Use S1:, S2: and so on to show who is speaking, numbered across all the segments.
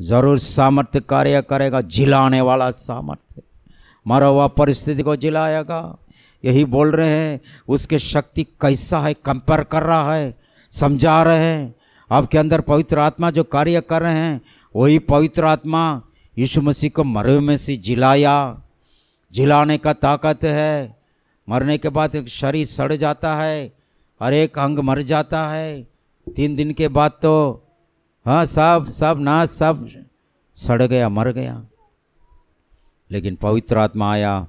S1: ज़रूर सामर्थ्य कार्य करेगा, जिलाने वाला सामर्थ्य। मरा हुआ परिस्थिति को जिलाएगा। यही बोल रहे हैं, उसके शक्ति कैसा है, कंपेयर कर रहा है, समझा रहे हैं। आपके अंदर पवित्र आत्मा जो कार्य कर रहे हैं, वही पवित्र आत्मा यीशु मसीह को मरे में से जिलाया। जिलाने का ताकत है। मरने के बाद एक शरीर सड़ जाता है, हर एक अंग मर जाता है। तीन दिन के बाद तो हाँ सब सब ना सब सड़ गया, मर गया। लेकिन पवित्र आत्मा आया।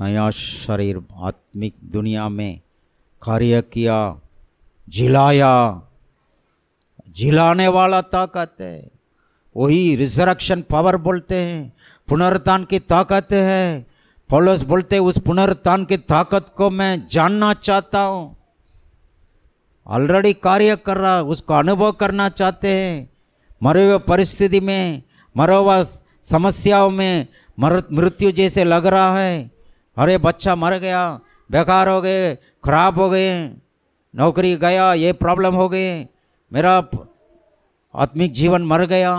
S1: नया शरीर आत्मिक दुनिया में कार्य किया, जिलाया। जिलाने वाला ताकत है। वही रिजरक्शन पावर बोलते हैं पुनरुत्थान की ताकत है। पौलुस बोलते उस पुनरुत्थान की ताकत को मैं जानना चाहता हूँ। ऑलरेडी कार्य कर रहा उसको अनुभव करना चाहते हैं मरे हुए परिस्थिति में मरे हुआ समस्याओं में मर मृत्यु जैसे लग रहा है अरे बच्चा मर गया बेकार हो गए खराब हो गए नौकरी गया ये प्रॉब्लम हो गए मेरा आत्मिक जीवन मर गया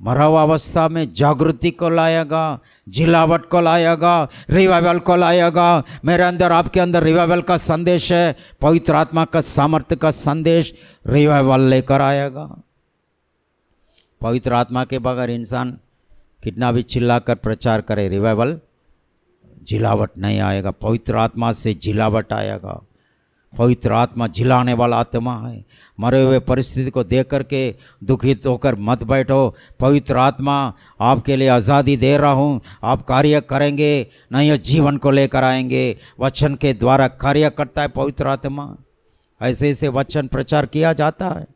S1: मरा हुआ अवस्था में जागृति को लाएगा, जिलावट को लाएगा रिवाइवल को लाएगा। मेरे अंदर, आपके अंदर रिवाइवल का संदेश है, पवित्र आत्मा का सामर्थ्य का संदेश रिवाइवल लेकर आएगा। पवित्र आत्मा के बगैर इंसान कितना भी चिल्लाकर प्रचार करे रिवाइवल जिलावट नहीं आएगा, पवित्र आत्मा से जिलावट आएगा। पवित्र आत्मा झिलाने वाला आत्मा है। मरे हुए परिस्थिति को देख करके दुखित होकर मत बैठो। पवित्र आत्मा आपके लिए आज़ादी दे रहा हूँ। आप कार्य करेंगे, नहीं जीवन को लेकर आएँगे। वचन के द्वारा कार्य करता है पवित्र आत्मा। ऐसे ऐसे वचन प्रचार किया जाता है।